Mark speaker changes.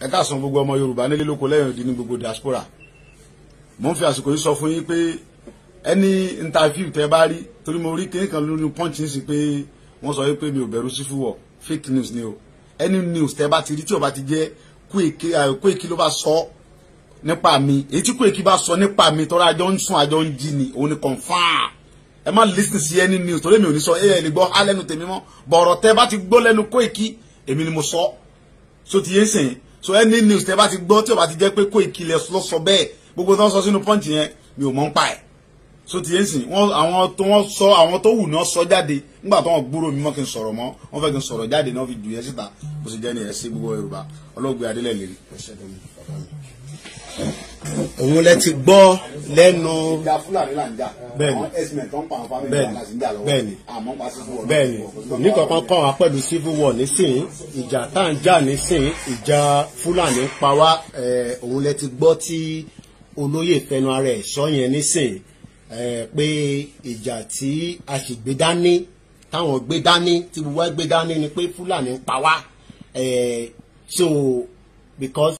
Speaker 1: ẹ káàsán gbogbo ọmọ yorùbá nílé lóko lẹ́yìn òdi ní gbogbo diaspora. Mo ń fi àsìkò yìí sọ fún yín pé ẹni interview tẹ bá rí torí mo rí kíní kan lórí punch ń sí pé wọ́n sọ pé mi ò bẹ̀rù sífù wọ̀ fake news ni o. Any news tẹ bá ti rí tí o bá ti jẹ́ Koiki ló bá sọ nípa mi. Èyí tí Koiki bá sọ nípa mi tọ́ra àjọ ń sùn àjọ ń jí ni òun ni confam ẹ má listen sí any news torí mi ò ní sọ ẹ lè gbọ́ á lẹ́nu tèmi mọ́. Bọ̀rọ̀ tẹ bá ti gbọ́ lẹ́nu Koiki èmi ni mo sọ. So ti yé sìn. So any news tẹ bá ti gbọ́ tí o bá ti jẹ́ pé Koiki lọ sọ bẹ́ẹ̀ gbogbo tó ń sọ sínú punch yẹn mi ò mọ̀ ń pa ẹ̀. So ti yé sìn. Wọn àwọn tó wọn sọ àwọn tó wù náà sọ jáde. Nígbà tó wọn gbúrò mi mọ́ kí n sọ̀rọ̀ mọ́. Wọn fẹ́ kí n sọ̀rọ̀ jáde náà fi jù yẹn síta. Bó ṣe jẹ́ ẹ̀ sí gbogbo Yorùbá. Ọlọ́gbé adélẹ̀ lè rí.
Speaker 2: òun lẹ ti gbọ́ lẹ́nu Bẹ́ẹ̀ni. Bẹ́ẹ̀ni. Bẹ́ẹ̀ni.
Speaker 1: àmọ́ pa sí fún wọn.
Speaker 2: bẹ́ẹ̀ni ní kankan kọ́ wa pẹ̀lú civil war nísìnyí ìjà tá à ń jà nísìnyí ìjà fúlàní ń pa wá òun lẹ ti gbọ́ tí olóyè fẹnu ara ẹ̀ sọ yẹn nísìnyí pé ìjà tí a sì gbé dání táwọn gbé dání tí gbogbo wa gbé dání ni pé fúlàní ń pa wá so because